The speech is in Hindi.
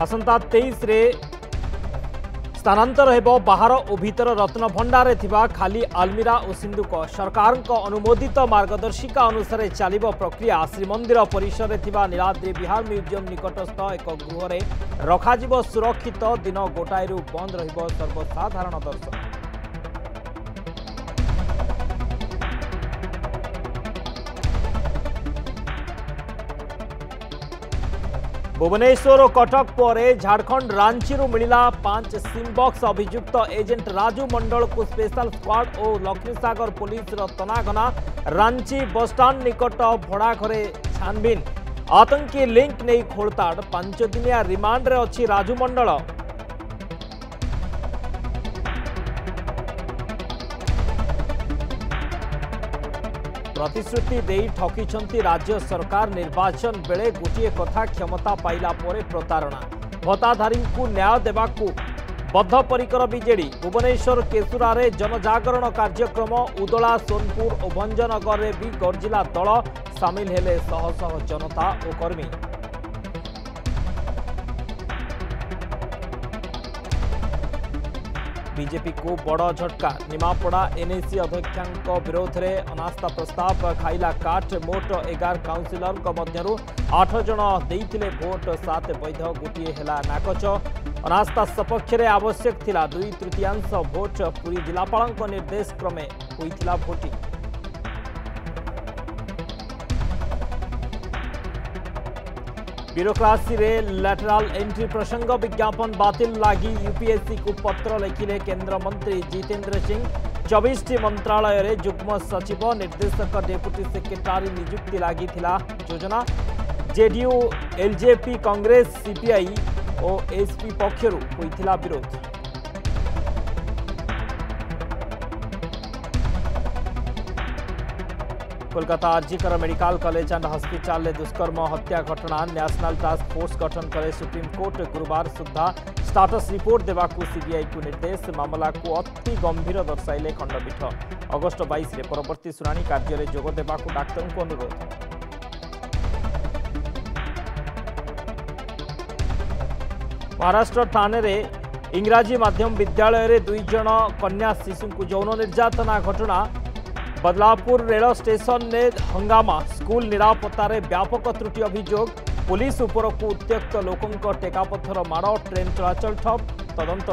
আসন্তা তেইশে স্থানান্তর হব বাহার ও ভিতর রত্নভণ্ডারে খালি আলমিরা ও সিন্ধুক সরকার অনুমোদিত মার্গদর্শিকা অনুসারে চালিব প্রক্রিয়া শ্রীমন্দির পরিসরে নীলাদ্রি বিহার মিউজিয়ম নিকটস্থ এক গৃহরে রখাযিব সুরক্ষিত দিন গোটাইরু বন্ধ রহব সর্বসাধারণ দর্শন भुवनेश्वर और कटक पर झारखंड रांची मिला पाँच सिमबक्स अभुक्त एजेंट राजू मंडल को स्पेशल स्क्वाड और लक्ष्मीसगर पुलिस तनागना रांची बसस्टाण निकट भड़ाघरे छानबीन। आतंकी लिंक नहीं खोलताड़ पांचदिनिया रिमांड रे अच्छी राजू मंडल। ପ୍ରତିଶ୍ରୁତି ଦେଇ ଠକିଛନ୍ତି ରାଜ୍ୟ ସରକାର ନିର୍ବାଚନ ବେଳେ ଗୋଟିଏ କଥା କ୍ଷମତା ପାଇଲା ପରେ ପ୍ରତାରଣା ଭତ୍ତାଧାରୀଙ୍କୁ ନ୍ୟାୟ ଦେବାକୁ ବଦ୍ଧପରିକର ବିଜେଡି ଭୁବନେଶ୍ୱର କେଶୁରାରେ ଜନଜାଗରଣ କାର୍ଯ୍ୟକ୍ରମ ଉଦଳା ସୋନପୁର ଓ ଭଞ୍ଜନଗରରେ ବି ଗର୍ଜିଲା ଦଳ ସାମିଲ ହେଲେ ଶହ ଶହ ଜନତା ଓ କର୍ମୀ बीजेपी को बड़ झटका। निमापड़ा एनएसी अध्यक्ष विरोध में अनास्था प्रस्ताव खाइला काट मोट एगार काउनसिलर आठ जन देते भोट सात वैध गोटे नाकच अनास्था सपक्ष में आवश्यक थिला दुई तृतीयांश भोट पुरी जिलापाल निर्देश क्रमे होता भोटिंग ब्यूरोक्रासी रे लैटरल एंट्री प्रसंग विज्ञापन बातिल लगी यूपीएससी को पत्र लिखिले केंद्र मंत्री जितेंद्र सिंह। चौबीस मंत्रालय रे युग्म सचिव, निर्देशक, डेपुटी सेक्रेटारी नियुक्ति लगी योजना। जेडीयू, एलजेपी, कांग्रेस, सीपीआई और Kolkata RG Kar medical college and hospital दुष्कर्म हत्या घटना नेशनल टास्क फोर्स गठन करे सुप्रीमकोर्ट गुरुवार सुधा स्टाटस रिपोर्ट देवाकू सीबीआई को निर्देश। मामला को अति गंभीर दर्शाइले खंडपीठ। अगस्ट बैस परवर्ती शुणी कार्य जोग देवाकू डाक्तर को अनुरोध। महाराष्ट्र ठाणे इंग्राजी माध्यम विद्यालय दुई जन कन्या शिशु को यौन निर्यातना घटना बदलापुर रेल स्टेशन ने हंगामा स्कूल निरापत्तार व्यापक त्रुटि अभियोग पुलिस उपरकू उत्त्यक्त लोकों टेकापथर माड़ ट्रेन चलाचल ठप तदंत